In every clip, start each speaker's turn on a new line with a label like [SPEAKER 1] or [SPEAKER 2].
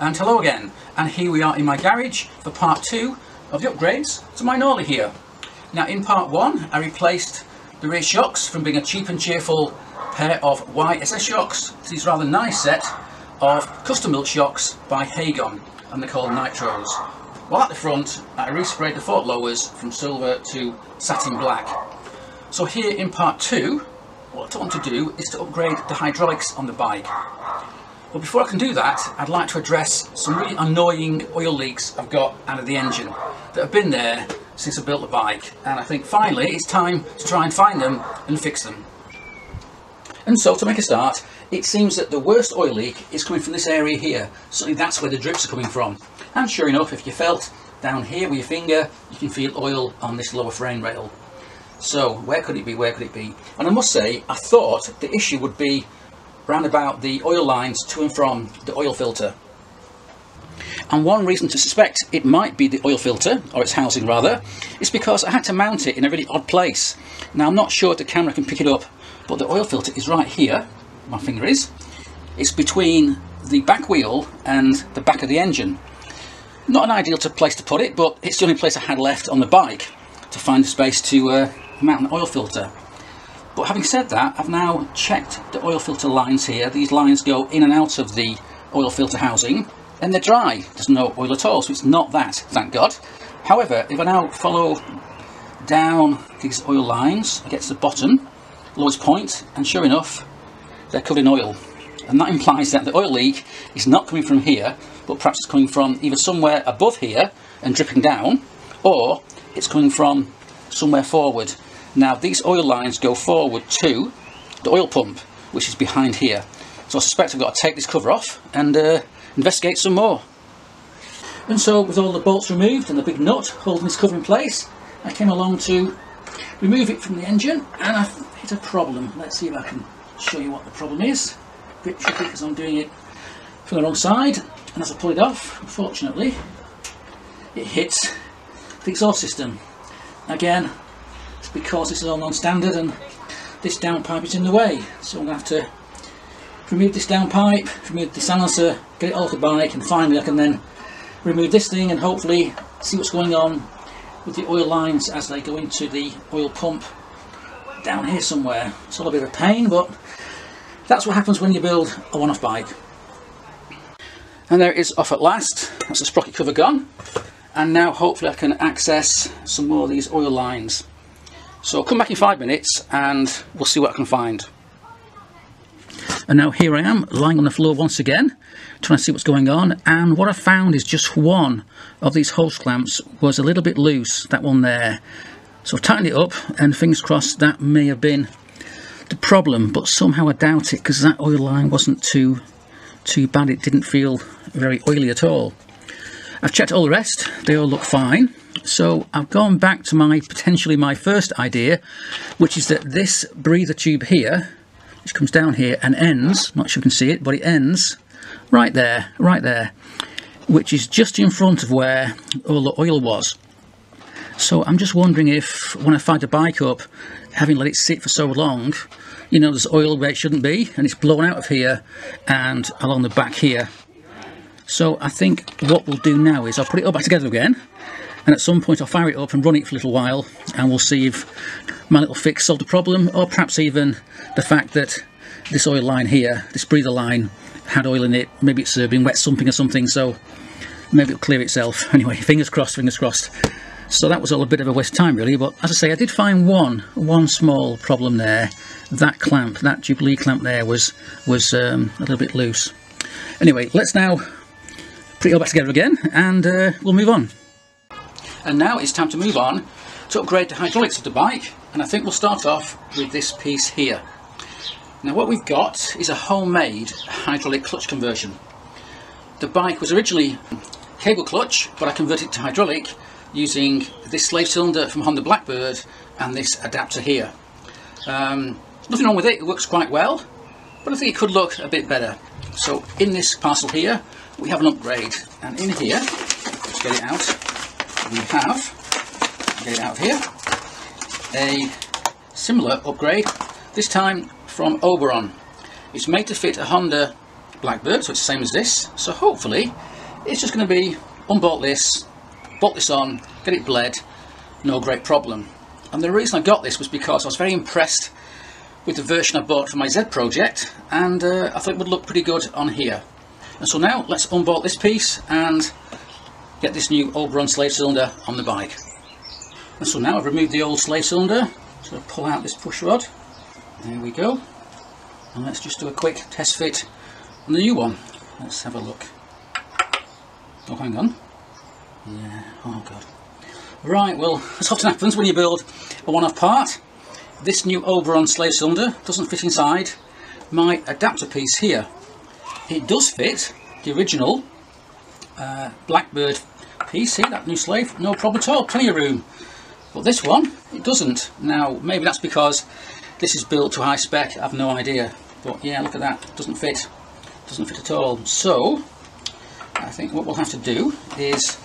[SPEAKER 1] and hello again and here we are in my garage for part two of the upgrades to my Norley here. Now in part one I replaced the rear shocks from being a cheap and cheerful pair of YSS shocks to these rather nice set of custom built shocks by Hagon and they're called Nitros. While at the front I resprayed the fork lowers from silver to satin black. So here in part two what I want to do is to upgrade the hydraulics on the bike. But before I can do that, I'd like to address some really annoying oil leaks I've got out of the engine that have been there since I built the bike. And I think finally it's time to try and find them and fix them. And so to make a start, it seems that the worst oil leak is coming from this area here. Certainly that's where the drips are coming from. And sure enough, if you felt down here with your finger, you can feel oil on this lower frame rail. So where could it be, where could it be? And I must say, I thought the issue would be round about the oil lines to and from the oil filter. And one reason to suspect it might be the oil filter, or its housing rather, is because I had to mount it in a really odd place. Now I'm not sure if the camera can pick it up, but the oil filter is right here, my finger is. It's between the back wheel and the back of the engine. Not an ideal place to put it, but it's the only place I had left on the bike to find a space to uh, mount an oil filter. But having said that, I've now checked the oil filter lines here. These lines go in and out of the oil filter housing and they're dry. There's no oil at all, so it's not that, thank God. However, if I now follow down these oil lines, I get to the bottom, lowest point, and sure enough, they're covered in oil. And that implies that the oil leak is not coming from here, but perhaps it's coming from either somewhere above here and dripping down, or it's coming from somewhere forward now these oil lines go forward to the oil pump, which is behind here. So I suspect I've got to take this cover off and uh, investigate some more. And so with all the bolts removed and the big nut holding this cover in place, I came along to remove it from the engine and I've hit a problem. Let's see if I can show you what the problem is. A bit tricky because I'm doing it from the wrong side and as I pull it off, unfortunately, it hits the exhaust system. Again, because this is all non-standard and this downpipe is in the way. So I'm going to have to remove this downpipe, remove the silencer, get it off the bike and finally I can then remove this thing and hopefully see what's going on with the oil lines as they go into the oil pump down here somewhere. It's all a bit of a pain but that's what happens when you build a one-off bike. And there it is off at last. That's the sprocket cover gone. And now hopefully I can access some more of these oil lines. So I'll come back in five minutes and we'll see what I can find. And now here I am lying on the floor once again trying to see what's going on. And what I found is just one of these hose clamps was a little bit loose that one there. So I've tightened it up and fingers crossed that may have been the problem but somehow I doubt it because that oil line wasn't too too bad. It didn't feel very oily at all. I've checked all the rest. They all look fine so I've gone back to my potentially my first idea, which is that this breather tube here, which comes down here and ends, not sure you can see it, but it ends right there, right there, which is just in front of where all the oil was. So I'm just wondering if when I find the bike up, having let it sit for so long, you know, there's oil where it shouldn't be, and it's blown out of here and along the back here. So I think what we'll do now is I'll put it all back together again, and at some point I'll fire it up and run it for a little while and we'll see if my little fix solved the problem or perhaps even the fact that this oil line here, this breather line, had oil in it, maybe it's uh, been wet sumping or something so maybe it'll clear itself. Anyway, fingers crossed, fingers crossed. So that was all a bit of a waste of time really, but as I say, I did find one, one small problem there. That clamp, that Jubilee clamp there was, was um, a little bit loose. Anyway, let's now put it all back together again and uh, we'll move on. And now it's time to move on to upgrade the hydraulics of the bike. And I think we'll start off with this piece here. Now what we've got is a homemade hydraulic clutch conversion. The bike was originally cable clutch, but I converted it to hydraulic using this slave cylinder from Honda Blackbird and this adapter here. Um, nothing wrong with it, it works quite well, but I think it could look a bit better. So in this parcel here, we have an upgrade, and in here, let's get it out, we have, get it out here, a similar upgrade, this time from Oberon. It's made to fit a Honda Blackbird, so it's the same as this. So hopefully it's just going to be unbolt this, bolt this on, get it bled, no great problem. And the reason I got this was because I was very impressed with the version I bought for my Z project and uh, I thought it would look pretty good on here. And so now let's unbolt this piece and get this new Oberon slave cylinder on the bike. And so now I've removed the old slave cylinder, so pull out this push rod, there we go. And let's just do a quick test fit on the new one. Let's have a look. Oh, hang on. Yeah, oh god. Right, well, as often happens when you build a one-off part, this new Oberon slave cylinder doesn't fit inside my adapter piece here. It does fit the original uh, Blackbird here, that new slave, no problem at all, plenty of room. But this one, it doesn't. Now, maybe that's because this is built to high spec, I have no idea. But yeah, look at that, doesn't fit, doesn't fit at all. So, I think what we'll have to do is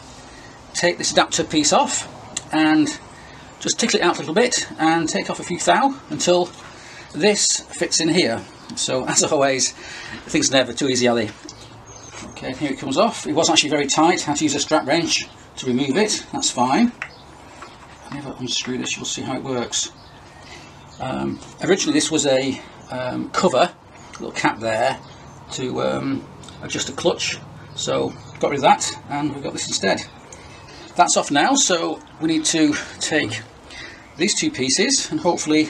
[SPEAKER 1] take this adapter piece off and just tickle it out a little bit and take off a few thou until this fits in here. So as always, things are never too easy, are they? Okay, here it comes off. It was actually very tight, had to use a strap wrench to remove it, that's fine. If I unscrew this, you'll see how it works. Um, originally this was a um, cover, little cap there, to um, adjust a clutch so got rid of that and we've got this instead. That's off now so we need to take these two pieces and hopefully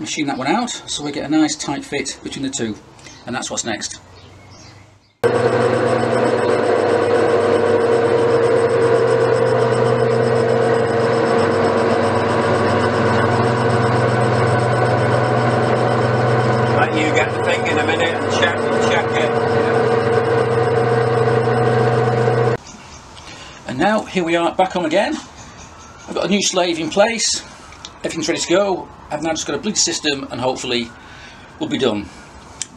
[SPEAKER 1] machine that one out so we get a nice tight fit between the two and that's what's next. Now here we are back on again. I've got a new slave in place. Everything's ready to go. I've now just got a bleed system and hopefully we'll be done.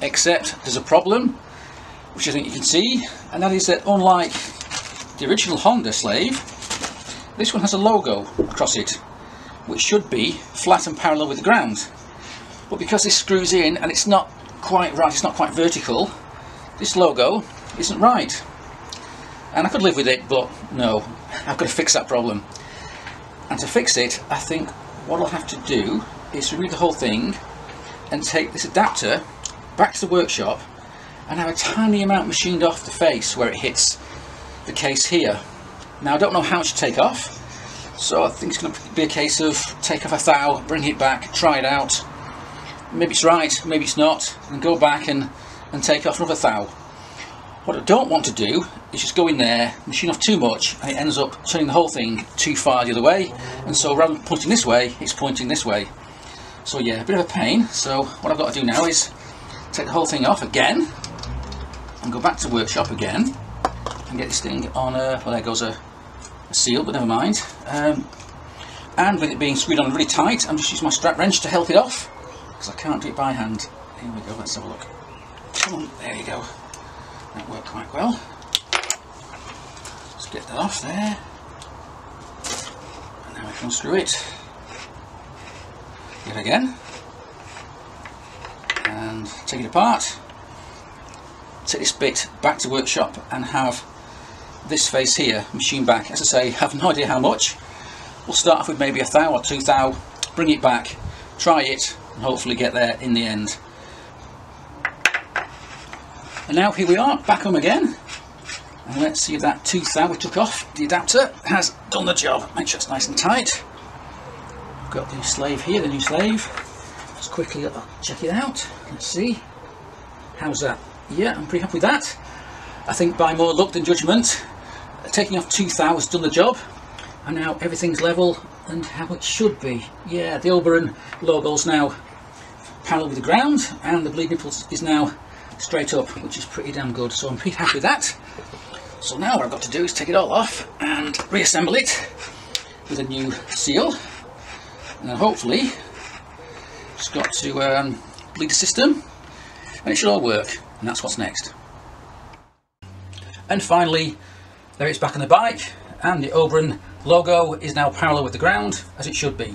[SPEAKER 1] Except there's a problem which I think you can see and that is that unlike the original Honda slave this one has a logo across it which should be flat and parallel with the ground but because this screws in and it's not quite right it's not quite vertical this logo isn't right. And I could live with it but no I've got to fix that problem. And to fix it I think what I'll have to do is remove the whole thing and take this adapter back to the workshop and have a tiny amount machined off the face where it hits the case here. Now I don't know how to take off so I think it's going to be a case of take off a thou, bring it back, try it out maybe it's right, maybe it's not and go back and, and take off another thou what I don't want to do is just go in there, machine off too much, and it ends up turning the whole thing too far the other way. And so rather than pointing this way, it's pointing this way. So yeah, a bit of a pain. So what I've got to do now is take the whole thing off again, and go back to workshop again, and get this thing on a, well there goes a, a seal, but never mind. Um, and with it being screwed on really tight, I'm just using my strap wrench to help it off, because I can't do it by hand. Here we go, let's have a look. Come on, there you go. That worked quite well. Let's get that off there. And now we can screw it. Yet again. And take it apart. Take this bit back to workshop and have this face here machine back. As I say, have no idea how much. We'll start off with maybe a thou or two thou, bring it back, try it, and hopefully get there in the end. And now here we are, back home again. And let's see if that tooth that we took off, the adapter, has done the job. Make sure it's nice and tight. I've got the slave here, the new slave. Let's quickly uh, check it out. Let's see. How's that? Yeah, I'm pretty happy with that. I think by more luck than judgment, taking off two thou has done the job. And now everything's level and how it should be. Yeah, the Oberon logo's now parallel with the ground and the bleed nipple is now straight up, which is pretty damn good. So I'm pretty happy with that. So now what I've got to do is take it all off and reassemble it with a new seal. And then hopefully just got to um, bleed the system and it should all work. And that's what's next. And finally, there it's back on the bike and the Oberon logo is now parallel with the ground as it should be.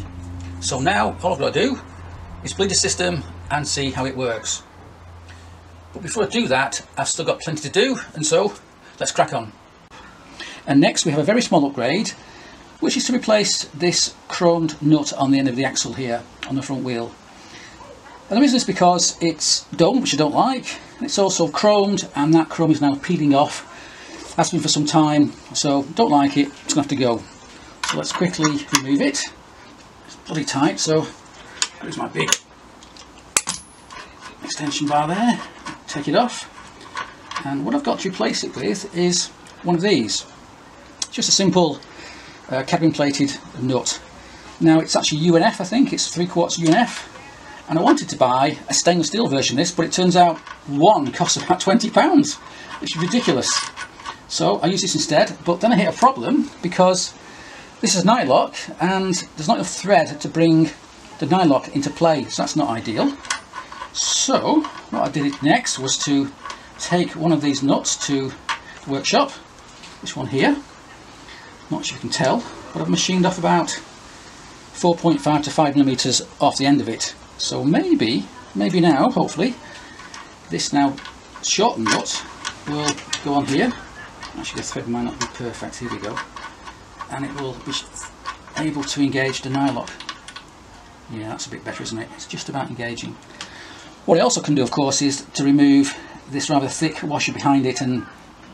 [SPEAKER 1] So now all I've got to do is bleed the system and see how it works. But before I do that, I've still got plenty to do, and so let's crack on. And next we have a very small upgrade, which is to replace this chromed nut on the end of the axle here on the front wheel. And the reason is because it's dome, which I don't like, it's also chromed, and that chrome is now peeling off. That's been for some time, so don't like it, it's going to have to go. So let's quickly remove it. It's bloody tight, so here's my big extension bar there. Take it off. And what I've got to replace it with is one of these. Just a simple uh, cabin plated nut. Now it's actually UNF I think, it's 3 quarts UNF. And I wanted to buy a stainless steel version of this, but it turns out one costs about £20, which is ridiculous. So I use this instead, but then I hit a problem because this is nylock and there's not enough thread to bring the nylock into play, so that's not ideal. So what I did next was to take one of these nuts to the workshop, this one here, not sure you can tell, but I've machined off about 4.5 to 5 millimeters off the end of it. So maybe, maybe now, hopefully, this now shortened nut will go on here. Actually the thread might not be perfect, here we go and it will be able to engage the nylock. Yeah, that's a bit better, isn't it? It's just about engaging. What I also can do, of course, is to remove this rather thick washer behind it and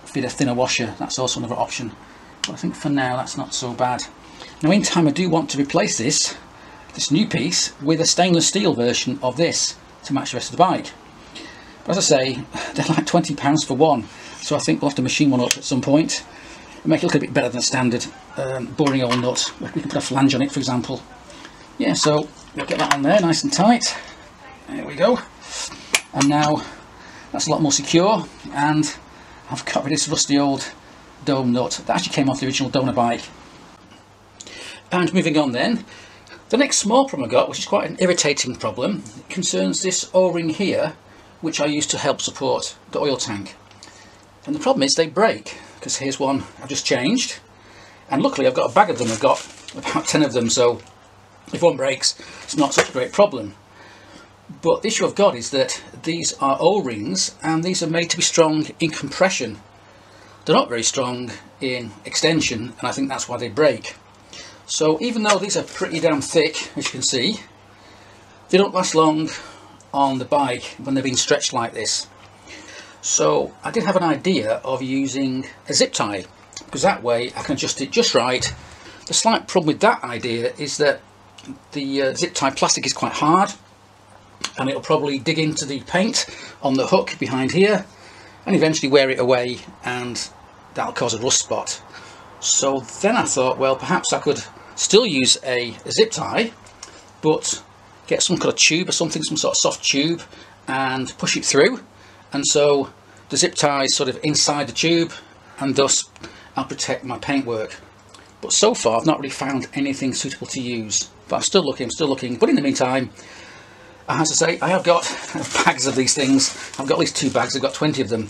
[SPEAKER 1] fit a thinner washer. That's also another option. But I think for now, that's not so bad. Now, in time, I do want to replace this, this new piece, with a stainless steel version of this to match the rest of the bike. But as I say, they're like £20 for one. So I think we'll have to machine one up at some point make it look a bit better than a standard um, boring old nut. We can put a flange on it, for example. Yeah, so we'll get that on there, nice and tight. There we go. And now that's a lot more secure, and I've got rid of this rusty old dome nut that actually came off the original donor bike. And moving on then, the next small problem I got, which is quite an irritating problem, concerns this O-ring here, which I use to help support the oil tank. And the problem is they break because here's one I've just changed and luckily I've got a bag of them I've got about 10 of them so if one breaks it's not such a great problem. But the issue I've got is that these are O-rings and these are made to be strong in compression. They're not very strong in extension and I think that's why they break. So even though these are pretty damn thick as you can see they don't last long on the bike when they're being stretched like this. So I did have an idea of using a zip tie because that way I can adjust it just right. The slight problem with that idea is that the uh, zip tie plastic is quite hard and it'll probably dig into the paint on the hook behind here and eventually wear it away and that'll cause a rust spot. So then I thought well perhaps I could still use a, a zip tie but get some kind of tube or something, some sort of soft tube and push it through and so the zip tie is sort of inside the tube and thus I'll protect my paintwork. But so far I've not really found anything suitable to use. But I'm still looking, I'm still looking. But in the meantime, I have to say, I have got bags of these things. I've got at least two bags, I've got 20 of them.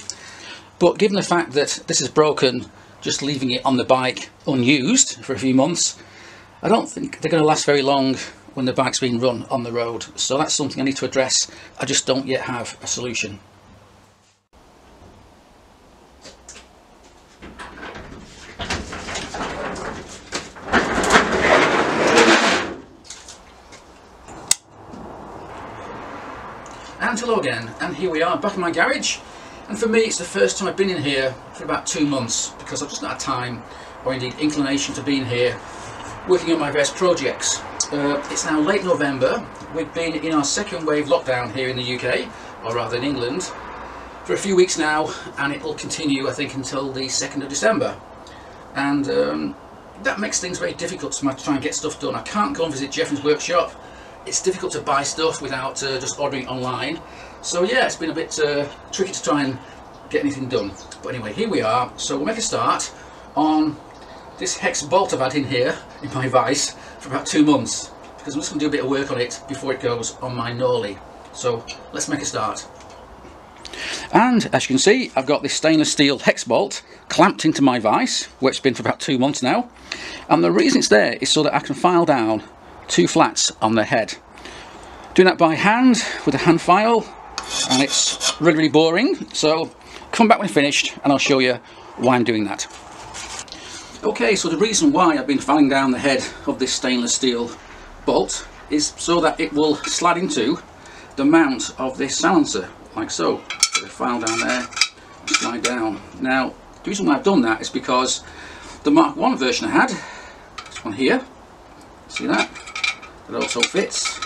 [SPEAKER 1] But given the fact that this is broken, just leaving it on the bike unused for a few months, I don't think they're going to last very long when the bike's being run on the road. So that's something I need to address. I just don't yet have a solution. And again, and here we are back in my garage and for me it's the first time I've been in here for about two months because I've just not had time or indeed inclination to be in here working on my various projects. Uh, it's now late November, we've been in our second wave lockdown here in the UK, or rather in England, for a few weeks now and it will continue I think until the 2nd of December and um, that makes things very difficult to try and get stuff done. I can't go and visit Jeffrey's workshop it's difficult to buy stuff without uh, just ordering online. So yeah, it's been a bit uh, tricky to try and get anything done. But anyway, here we are. So we'll make a start on this hex bolt I've had in here, in my vise, for about two months. Because I'm just going to do a bit of work on it before it goes on my Norley. So let's make a start. And as you can see, I've got this stainless steel hex bolt clamped into my vise, where it's been for about two months now. And the reason it's there is so that I can file down two flats on the head. Doing that by hand with a hand file and it's really, really boring. So come back when finished and I'll show you why I'm doing that. Okay, so the reason why I've been filing down the head of this stainless steel bolt is so that it will slide into the mount of this silencer, like so. Put the file down there, slide down. Now, the reason why I've done that is because the Mark 1 version I had, this one here, see that? It also fits,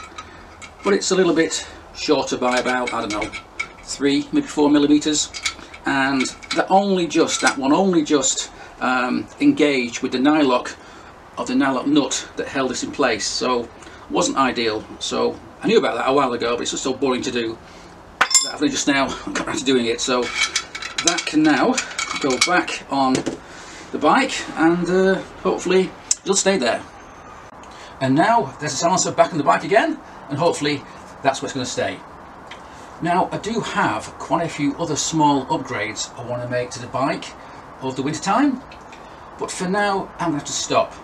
[SPEAKER 1] but it's a little bit shorter by about, I don't know, three, maybe four millimeters. And that only just, that one only just um, engaged with the nylock of the nylock nut that held this in place. So wasn't ideal. So I knew about that a while ago, but it's just so boring to do that I've only just now got around to doing it. So that can now go back on the bike and uh, hopefully it'll stay there. And now there's a silencer back on the bike again and hopefully that's what's going to stay. Now I do have quite a few other small upgrades I want to make to the bike over the winter time but for now I'm going to have to stop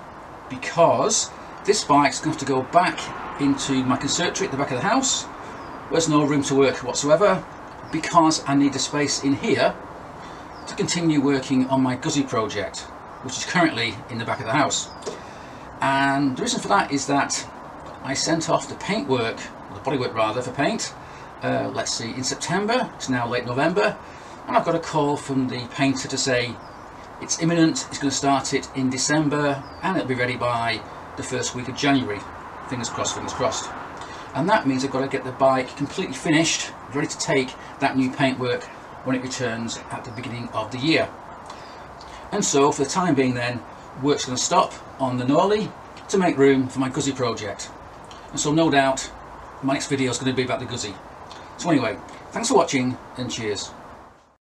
[SPEAKER 1] because this bike's going to have to go back into my conservatory at the back of the house there's no room to work whatsoever because I need the space in here to continue working on my Guzzi project which is currently in the back of the house and the reason for that is that I sent off the paintwork, the bodywork rather, for paint. Uh, let's see, in September, it's now late November and I've got a call from the painter to say it's imminent, he's going to start it in December and it'll be ready by the first week of January. Fingers crossed, fingers crossed. And that means I've got to get the bike completely finished, ready to take that new paintwork when it returns at the beginning of the year. And so for the time being then, work's going to stop on the Norley to make room for my Guzzi project. And so no doubt my next video is going to be about the Guzzi. So anyway, thanks for watching and cheers.